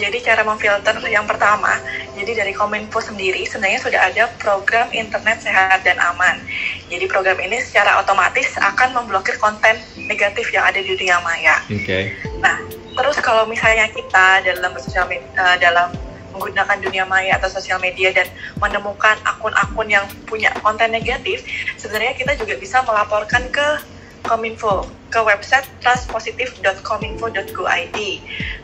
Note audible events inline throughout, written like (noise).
Jadi cara memfilter yang pertama, jadi dari Kominfo sendiri sebenarnya sudah ada program internet sehat dan aman. Jadi program ini secara otomatis akan memblokir konten negatif yang ada di dunia maya. Oke. Okay. Nah, terus kalau misalnya kita dalam sosial uh, dalam menggunakan dunia maya atau sosial media dan menemukan akun-akun yang punya konten negatif, sebenarnya kita juga bisa melaporkan ke Kominfo ke website trustpositive.kominfo.go.id.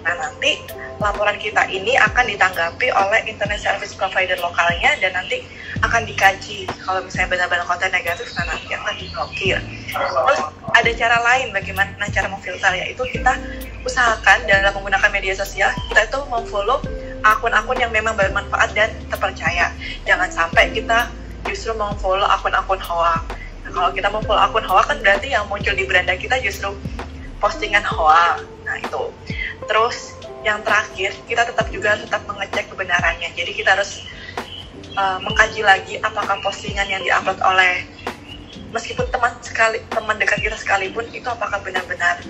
Nah nanti laporan kita ini akan ditanggapi oleh internet service provider lokalnya dan nanti akan dikaji kalau misalnya benar-benar konten negatif nah nanti akan diblokir. Terus ada cara lain bagaimana cara memfilter yaitu kita usahakan dalam menggunakan media sosial kita itu memfollow akun-akun yang memang bermanfaat dan terpercaya. Jangan sampai kita justru memfollow akun-akun hoax kalau kita mau akun hoa kan berarti yang muncul di beranda kita justru postingan hoa. Nah itu. Terus yang terakhir kita tetap juga tetap mengecek kebenarannya. Jadi kita harus uh, mengkaji lagi apakah postingan yang diupload oleh meskipun teman sekali teman dekat kita sekalipun itu apakah benar-benar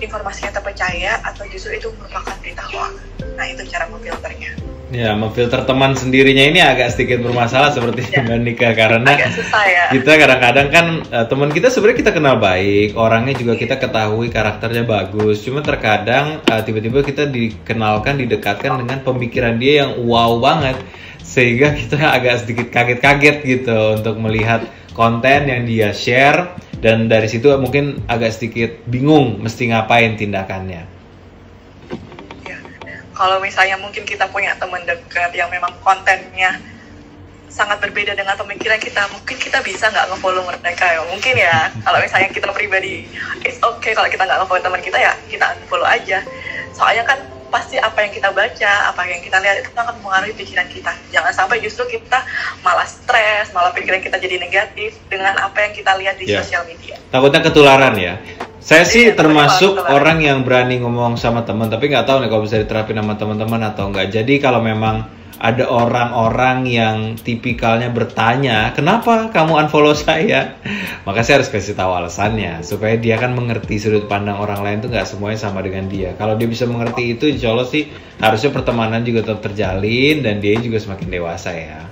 informasinya terpercaya atau justru itu merupakan berita hoax nah itu cara memfilternya Ya, memfilter teman sendirinya ini agak sedikit bermasalah seperti ya. Mbak Nika karena susah, ya. kita kadang-kadang kan uh, teman kita sebenarnya kita kenal baik, orangnya juga kita ketahui karakternya bagus. Cuma terkadang uh, tiba-tiba kita dikenalkan, didekatkan dengan pemikiran dia yang wow banget sehingga kita agak sedikit kaget-kaget gitu untuk melihat konten yang dia share dan dari situ mungkin agak sedikit bingung mesti ngapain tindakannya kalau misalnya mungkin kita punya teman dekat yang memang kontennya sangat berbeda dengan pemikiran kita mungkin kita bisa nggak ngefollow mereka ya? Mungkin ya. Kalau misalnya kita pribadi it's okay kalau kita nggak ngefollow teman kita ya kita unfollow aja. Soalnya kan pasti apa yang kita baca apa yang kita lihat itu akan mempengaruhi pikiran kita. Jangan sampai justru kita malah stres malah pikiran kita jadi negatif dengan apa yang kita lihat di yeah. sosial media. Takutnya ketularan ya saya sih iya, termasuk orang yang berani ngomong sama teman, tapi nggak tahu nih kalau bisa diterapin sama teman-teman atau enggak. Jadi kalau memang ada orang-orang yang tipikalnya bertanya, kenapa kamu unfollow saya? (laughs) Maka saya harus kasih tahu alasannya supaya dia kan mengerti sudut pandang orang lain tuh nggak semuanya sama dengan dia. Kalau dia bisa mengerti itu, insya Allah sih harusnya pertemanan juga tetap terjalin dan dia juga semakin dewasa ya.